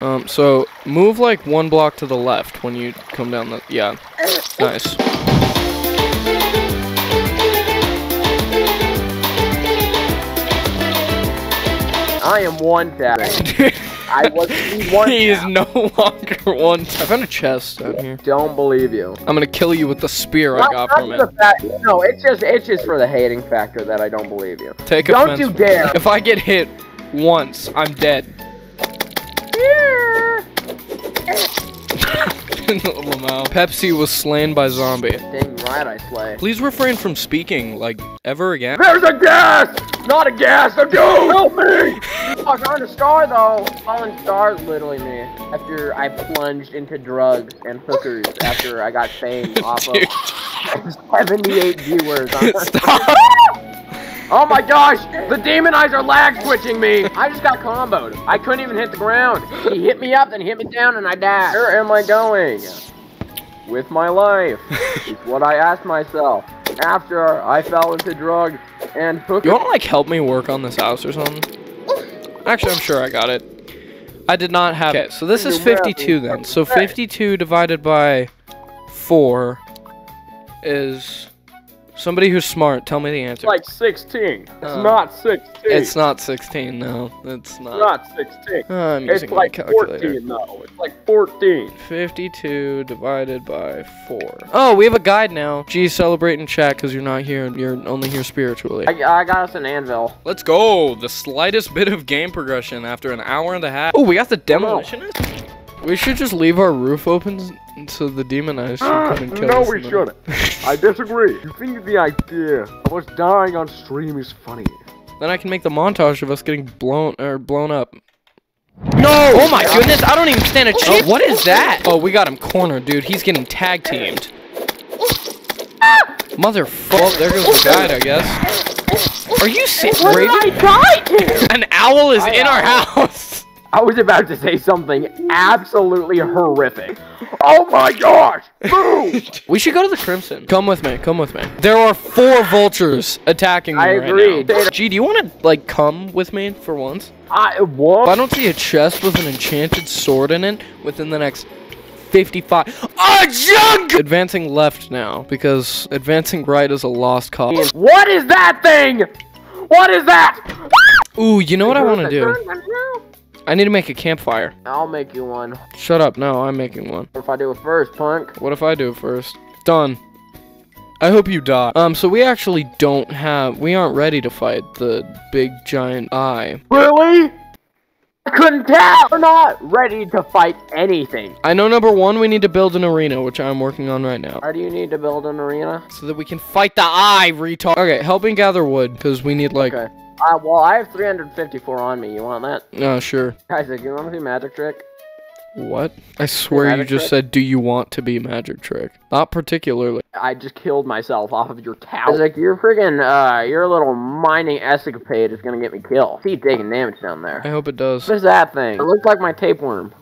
Um, so move like one block to the left when you come down the. Yeah. Nice. I am one tapping. I was one he is no longer one. I found a chest down here. Don't believe you. I'm gonna kill you with the spear I got from it. fact- no, it's just it's just for the hating factor that I don't believe you. Take Don't offense. you dare. If I get hit once, I'm dead. Pepsi was slain by zombie. Dang right, I slay. Please refrain from speaking like ever again. There's a gas! Not a gas, a ghost! Help me! I found a star though. Fallen stars literally me. After I plunged into drugs and hookers after I got fame off of 78 viewers. on- stop. Oh my gosh! The demon eyes are lag switching me! I just got comboed. I couldn't even hit the ground. He hit me up, then hit me down, and I died. Where am I going? With my life? is what I asked myself. After I fell into drugs and hookers. You wanna like help me work on this house or something? Actually, I'm sure I got it. I did not have. Okay, so this is 52 then. So 52 divided by 4 is somebody who's smart. Tell me the answer. like 16. It's Um, not 16. It's not 16. No, it's not. not 16. Uh, I'm It's using my like calculator. 14 though. It's like 14. 52 divided by 4. Oh, we have a guide now. Geez, celebrate in chat because you're not here. And you're only here spiritually. I, I got us an anvil. Let's go. The slightest bit of game progression after an hour and a half. Oh, we got the demolitionist? We should just leave our roof open s- so the demon eyes should ah, come and kill no, us. we shouldn't. I disagree. You think the idea of us dying on stream is funny? Then I can make the montage of us getting blown or blown up. No! Oh my goodness, I don't even stand a oh, chance. Oh, what is that? Oh, we got him cornered, dude. He's getting tag teamed. Motherfucker. Well, there goes the guide, I guess. Are you serious? What did I die to? An owl is in our house. I was about to say something absolutely horrific. Oh my gosh! Boom! We should go to the Crimson. Come with me. Come with me. There are four vultures attacking me I right agree. now. Gee, do you want to like come with me for once? I If I don't see a chest with an enchanted sword in it within the next 55. A junk! Advancing left now because advancing right is a lost cause. What is that thing? What is that? Ooh, you know what I want to do? I need to make a campfire. I'll make you one. Shut up. No, I'm making one. If I do it first, punk. What if I do it first? Done. I hope you die. Um, so we actually don't have, we aren't ready to fight the big giant eye. Really? I couldn't tell. We're not ready to fight anything. I know number one, we need to build an arena, which I'm working on right now. Why do you need to build an arena? So that we can fight the eye, retard. Okay, help me gather wood, because we need like, Okay. Uh, well, I have 354 on me. You want that? oh, sure. Isaac, you want to see magic trick? What? I swear you just trick? said, do you want to be magic trick? Not particularly. I just killed myself off of your cow. Isaac, your friggin', uh, your little mining escapade is gonna get me killed. See you taking damage down there. I hope it does. What is that thing? It looks like my tapeworm.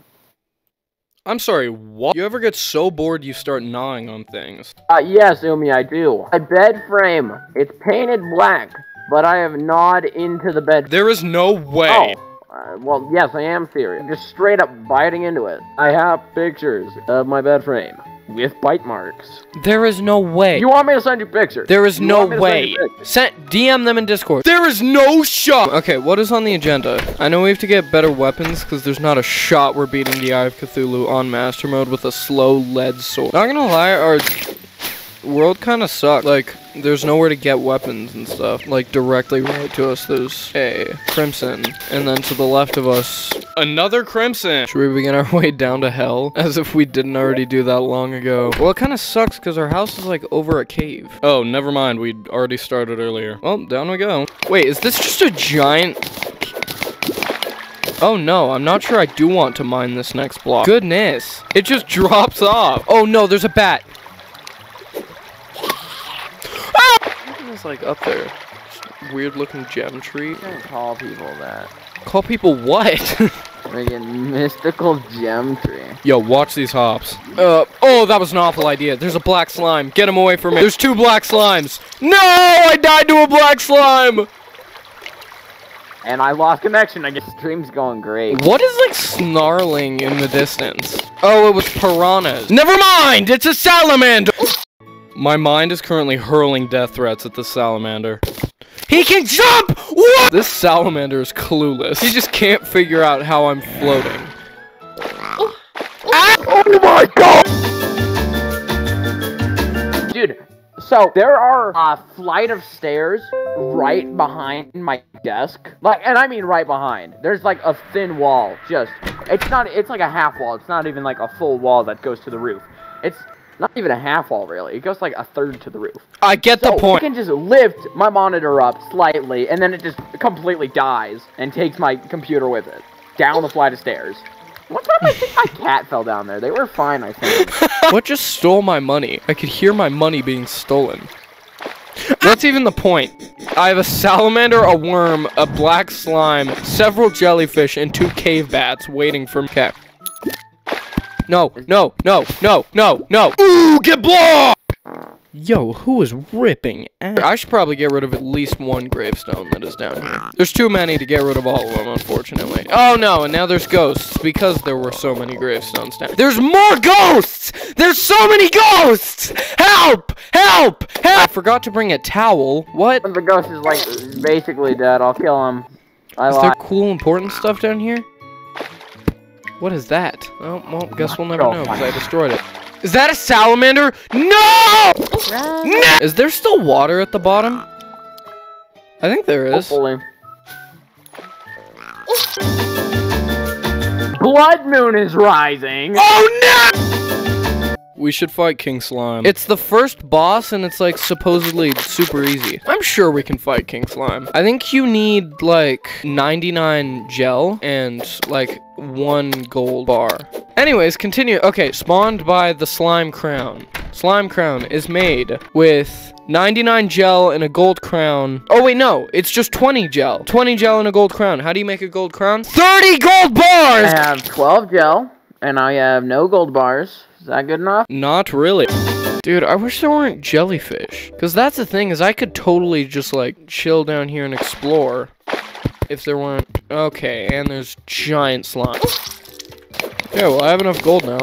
I'm sorry, what? You ever get so bored you start gnawing on things? Uh, yes, Umi, I do. My bed frame, it's painted black, but I have gnawed into the bed. There is no way. Oh, uh, well, yes, I am serious. Just straight up biting into it. I have pictures of my bed frame with bite marks. There is no way. You want me to send you pictures? There is You no want me to send way. Send DM them in Discord. There is no shot. Okay, what is on the agenda? I know we have to get better weapons because there's not a shot we're beating the Eye of Cthulhu on Master Mode with a slow lead sword. Not gonna lie, our world kind of sucks. Like, there's nowhere to get weapons and stuff. Like, directly right to us, there's a Crimson. And then to the left of us, another Crimson. Should we begin our way down to hell? As if we didn't already do that long ago. Well, it kind of sucks because our house is like over a cave. Oh, never mind. We'd already started earlier. Well, down we go. Wait, is this just a giant... Oh no, I'm not sure I do want to mine this next block. Goodness. It just drops off. Oh no, there's a bat. It's like up there. Weird looking gem tree. Don't call people that. Call people what? Friggin' mystical gem tree. Yo, watch these hops. Uh, oh, that was an awful idea. There's a black slime. Get him away from me. There's two black slimes. No, I died to a black slime. and I lost connection. I guess stream's going great. What is like snarling in the distance? Oh, it was piranhas. Never mind, it's a salamander. My mind is currently hurling death threats at the salamander. He can jump! What? This salamander is clueless. He just can't figure out how I'm floating. Ah! Oh my god! Dude, so there are a flight of stairs right behind my desk. Like, and I mean right behind. There's like a thin wall. Just, it's not, it's like a half wall. It's not even like a full wall that goes to the roof. It's not even a half wall, really. It goes like a third to the roof. I get the point. I can just lift my monitor up slightly, and then it just completely dies and takes my computer with it down the flight of stairs. One time I think my cat fell down there. They were fine, I think. what just stole my money? I could hear my money being stolen. What's even the point? I have a salamander, a worm, a black slime, several jellyfish, and two cave bats waiting for me. No, no, no, no, no, no. Ooh, get blocked! Yo, who is ripping ass? I should probably get rid of at least one gravestone that is down here. There's too many to get rid of all of them, unfortunately. Oh no, and now there's ghosts because there were so many gravestones down. There's more ghosts! There's so many ghosts! Help! Help! Help! I forgot to bring a towel. What? the ghost is like basically dead. I'll kill him. I Is there cool, important stuff down here? What is that? Oh, well, guess we'll never know because I destroyed it. Is that a salamander? No! no! Is there still water at the bottom? I think there is. Hopefully. Blood moon is rising. Oh no! We should fight King Slime. It's the first boss and it's like supposedly super easy. I'm sure we can fight King Slime. I think you need like 99 gel and like one gold bar. Anyways, continue. Okay, spawned by the slime crown. Slime crown is made with 99 gel and a gold crown. Oh wait, no, it's just 20 gel. 20 gel and a gold crown. How do you make a gold crown? 30 gold bars! I have 12 gel, and I have no gold bars. Is that good enough? Not really. Dude, I wish there weren't jellyfish. Because that's the thing, is I could totally just, like, chill down here and explore. If there weren't... Okay, and there's giant slime. Yeah, well, I have enough gold now.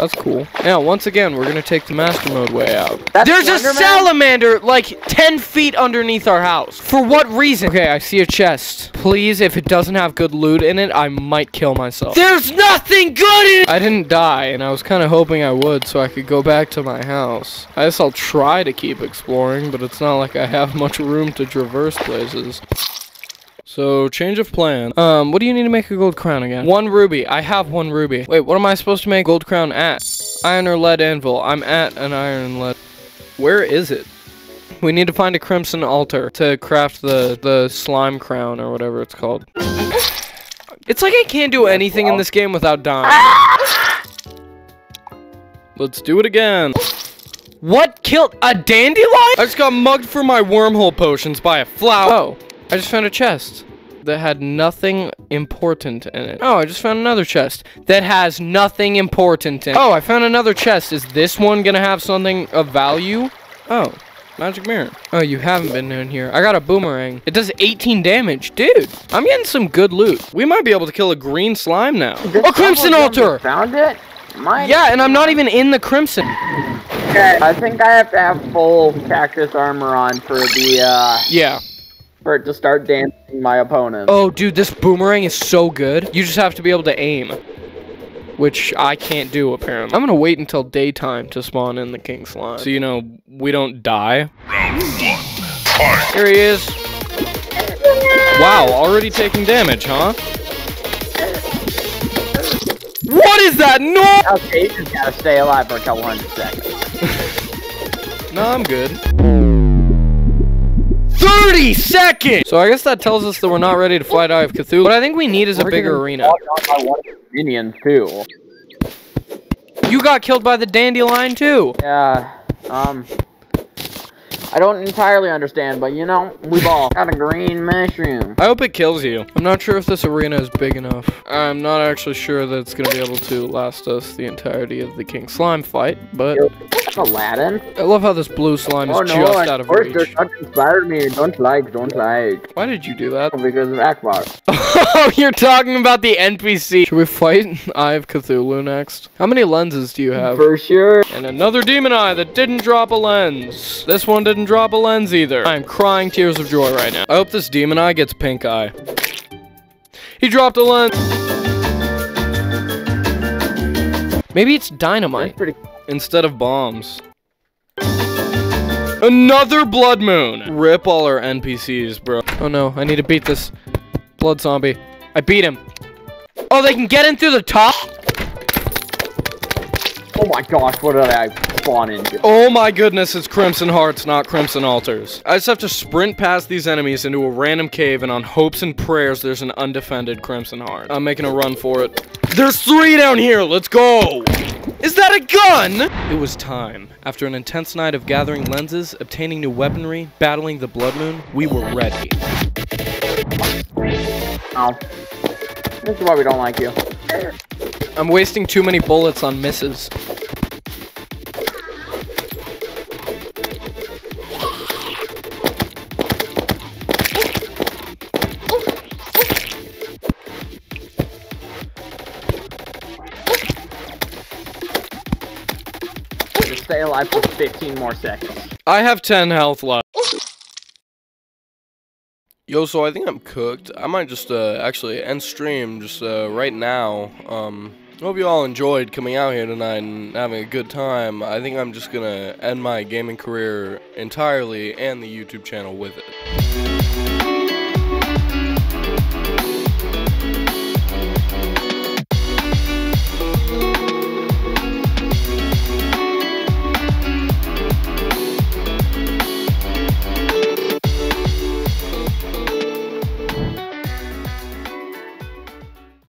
That's cool. Now, once again, we're gonna take the master mode way out. That's There's a Slenderman? salamander, like, 10 feet underneath our house. For what reason? Okay, I see a chest. Please, if it doesn't have good loot in it, I might kill myself. There's nothing good in it! I didn't die, and I was kind of hoping I would so I could go back to my house. I guess I'll try to keep exploring, but it's not like I have much room to traverse places. So, change of plan. Um, what do you need to make a gold crown again? One ruby. I have one ruby. Wait, what am I supposed to make gold crown at? Iron or lead anvil. I'm at an iron lead. Where is it? We need to find a crimson altar to craft the, the slime crown or whatever it's called. It's like I can't do anything in this game without dying. Let's do it again. What killed a dandelion? I just got mugged for my wormhole potions by a flower. Oh, I just found a chest that had nothing important in it. Oh, I just found another chest that has nothing important in it. Oh, I found another chest. Is this one gonna have something of value? Oh, magic mirror. Oh, you haven't been in here. I got a boomerang. It does 18 damage. Dude, I'm getting some good loot. We might be able to kill a green slime now. Did A crimson someone tell me altar! Found it? Mine. Yeah, and I'm not even in the crimson. Okay, I think I have to have full cactus armor on for the uh Yeah. For it to start dancing my opponent. Oh, dude, this boomerang is so good. You just have to be able to aim. Which I can't do, apparently. I'm gonna wait until daytime to spawn in the king slime. So, you know, we don't die. Here he is. Wow, already taking damage, huh? What is that? No! Okay, you just gotta stay alive for a couple hundred seconds. No, I'm good. 30 seconds! So I guess that tells us that we're not ready to fight Eye of Cthulhu. What I think we need is a We're bigger arena. logged on by one of your Minions too. You got killed by the dandelion too. Yeah. Um. I don't entirely understand, but you know, we've all got a green mushroom. I hope it kills you. I'm not sure if this arena is big enough. I'm not actually sure that it's gonna be able to last us the entirety of the King Slime fight, but Aladdin? I love how this blue slime is Oh no, just of out of course, reach. that inspired me. Don't like, don't like. Why did you do that? Because of Akbar. Oh, you're talking about the NPC. Should we fight Eye of Cthulhu next? How many lenses do you have? For sure. And another demon eye that didn't drop a lens. This one didn't drop a lens either. I'm crying tears of joy right now. I hope this demon eye gets pink eye. He dropped a lens. Maybe it's dynamite pretty instead of bombs. Another blood moon. Rip all our NPCs, bro. Oh no, I need to beat this blood zombie. I beat him. Oh, they can get in through the top? Oh my gosh, what did I spawn into? Oh my goodness, it's Crimson Hearts, not Crimson Altars. I just have to sprint past these enemies into a random cave, and on hopes and prayers, there's an undefended Crimson Heart. I'm making a run for it. There's three down here, let's go! Is that a gun? It was time. After an intense night of gathering lenses, obtaining new weaponry, battling the Blood Moon, we were ready. Oh. This is why we don't like you. I'm wasting too many bullets on misses. Just stay alive for 15 more seconds. I have 10 health left. Yo, so I think I'm cooked. I might just uh, actually end stream just uh, right now. Um, hope you all enjoyed coming out here tonight and having a good time. I think I'm just gonna end my gaming career entirely and the YouTube channel with it.